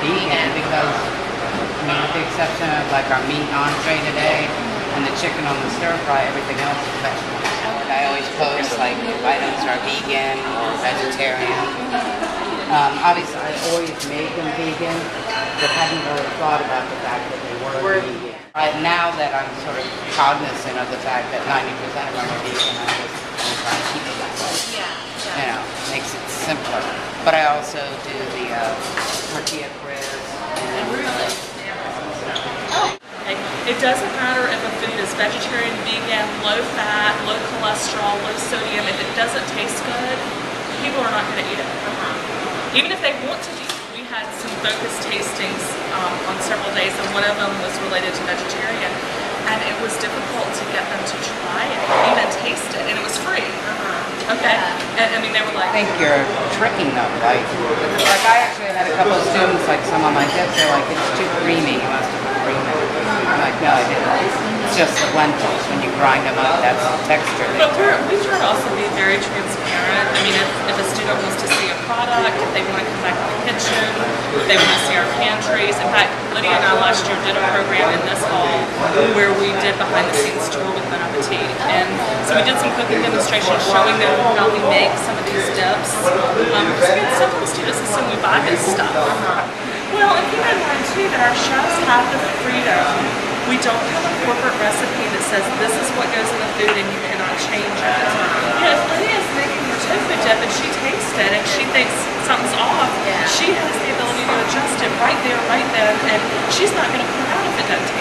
vegan because, I mean, with the exception of like our meat entree today and the chicken on the stir fry, everything else is vegetable. I always post like if items are vegan or vegetarian. Um, obviously, I always made them vegan, but hadn't really thought about the fact that they were vegan. Right now that I'm sort of cognizant of the fact that 90% of them are vegan, I just But I also do the uh, tortilla crisp and Like, It doesn't matter if a food is vegetarian, vegan, low fat, low cholesterol, low sodium. If it doesn't taste good, people are not going to eat it. Even if they want to eat. We had some focus tastings um, on several days, and one of them was related to vegetarian. And it was difficult to get them to try it, even taste it, and it was free. Okay? And, I mean, they were I think you're tricking them. Like, like I actually had a couple of students, like some of my dips, they're like, it's too creamy. You must have put cream in it. I'm like, no, I didn't. It's just the lentils. When you grind them up, that's the texture. But we're, we try to also be very transparent. I mean, if, if a student wants to see a product, if they want to come back to the kitchen, if they want to see our pantries. In fact, Lydia and I last year did a program in this hall where we did behind the scenes tour with Bon Appetit. And so we did some cooking demonstrations showing them how we make some of these dips. Um, because we had several students assume we buy this stuff. Well, and keep in mind too that our chefs have the freedom. We don't have a corporate recipe that says this is what goes in the food and you cannot change it. You know, if Lydia's making her tofu dip and she tastes it and she thinks something's off, Yeah. she has the ability to adjust it right there, right then, and she's not going to put out if it doesn't